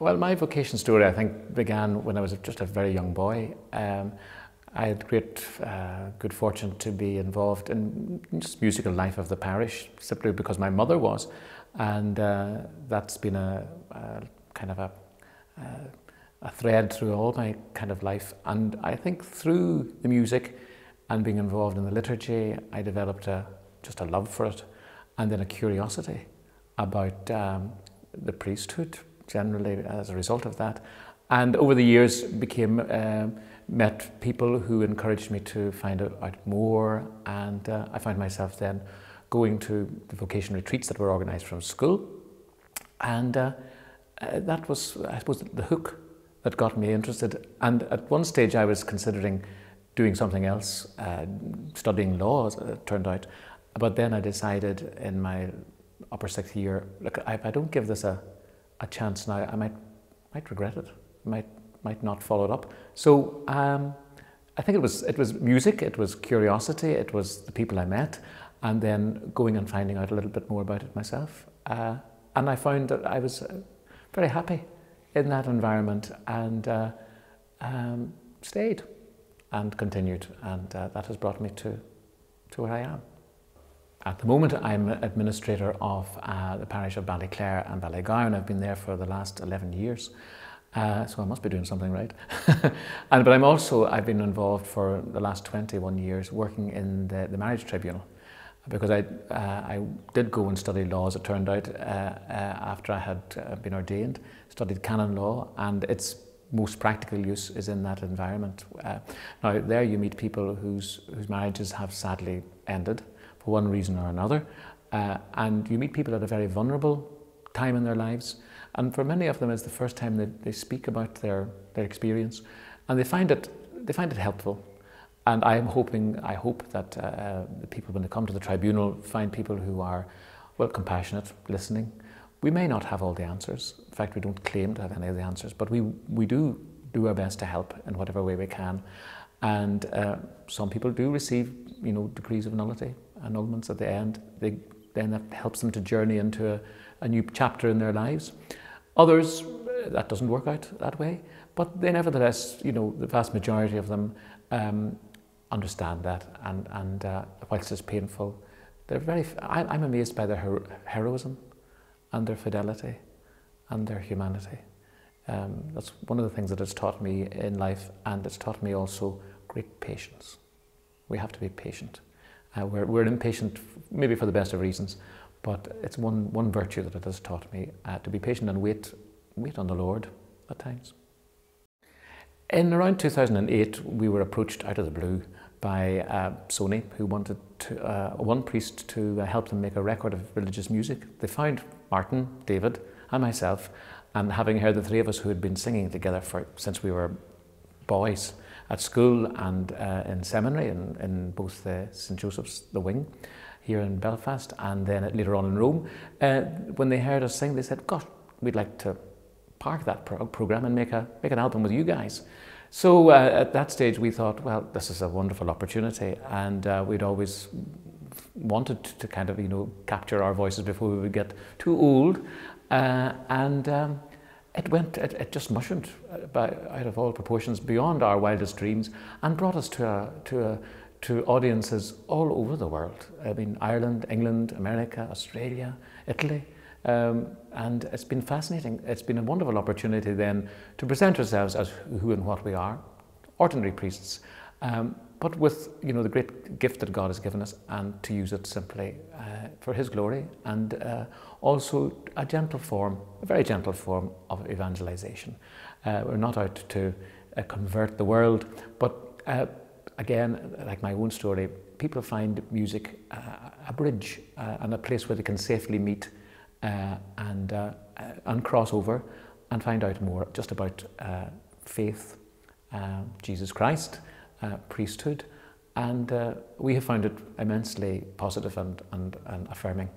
Well, my vocation story, I think, began when I was just a very young boy. Um, I had great uh, good fortune to be involved in just musical life of the parish, simply because my mother was, and uh, that's been a, a, kind of a, a thread through all my kind of life. And I think through the music and being involved in the liturgy, I developed a, just a love for it, and then a curiosity about um, the priesthood generally as a result of that. And over the years became um, met people who encouraged me to find out more. And uh, I found myself then going to the vocation retreats that were organised from school. And uh, uh, that was I suppose the hook that got me interested. And at one stage I was considering doing something else, uh, studying law as it turned out, but then I decided in my upper sixth year, look, if I don't give this a, a chance now, I might, might regret it, might, might not follow it up. So um, I think it was, it was music, it was curiosity, it was the people I met, and then going and finding out a little bit more about it myself. Uh, and I found that I was uh, very happy in that environment and uh, um, stayed and continued. And uh, that has brought me to, to where I am. At the moment, I'm administrator of uh, the parish of Ballyclare and Ballygowan. I've been there for the last 11 years. Uh, so I must be doing something right. and, but I'm also, I've been involved for the last 21 years working in the, the marriage tribunal because I, uh, I did go and study law, as it turned out, uh, uh, after I had uh, been ordained, studied canon law, and its most practical use is in that environment. Now, there you meet people whose, whose marriages have sadly ended, for one reason or another. Uh, and you meet people at a very vulnerable time in their lives. And for many of them, it's the first time that they speak about their, their experience. And they find it, they find it helpful. And I'm hoping, I hope that uh, the people, when they come to the tribunal, find people who are, well, compassionate, listening. We may not have all the answers. In fact, we don't claim to have any of the answers, but we, we do do our best to help in whatever way we can. And uh, some people do receive, you know, degrees of nullity annulments at the end. They, then that helps them to journey into a, a new chapter in their lives. Others, uh, that doesn't work out that way, but they nevertheless, you know, the vast majority of them um, understand that, and, and uh, whilst it's painful, they're very, I, I'm amazed by their hero heroism and their fidelity and their humanity. Um, that's one of the things that has taught me in life, and it's taught me also great patience. We have to be patient. Uh, we're, we're impatient, maybe for the best of reasons, but it's one, one virtue that it has taught me uh, to be patient and wait, wait on the Lord at times. In around 2008, we were approached out of the blue by uh, Sony, who wanted to, uh, one priest to uh, help them make a record of religious music. They found Martin, David, and myself, and having heard the three of us who had been singing together for, since we were boys, at school and uh, in seminary in, in both the St Joseph's, the Wing, here in Belfast, and then later on in Rome. Uh, when they heard us sing, they said, "God, we'd like to park that pro program and make a make an album with you guys." So uh, at that stage, we thought, well, this is a wonderful opportunity, and uh, we'd always wanted to kind of you know capture our voices before we would get too old, uh, and. Um, it went, it, it just mushroomed uh, by, out of all proportions beyond our wildest dreams and brought us to, a, to, a, to audiences all over the world. I mean, Ireland, England, America, Australia, Italy. Um, and it's been fascinating. It's been a wonderful opportunity then to present ourselves as who and what we are, ordinary priests, um, but with you know the great gift that God has given us, and to use it simply uh, for His glory, and uh, also a gentle form, a very gentle form of evangelization. Uh, we're not out to uh, convert the world, but uh, again, like my own story, people find music uh, a bridge and a place where they can safely meet and and cross over and find out more just about faith, Jesus Christ uh, priesthood, and uh, we have found it immensely positive and, and, and affirming.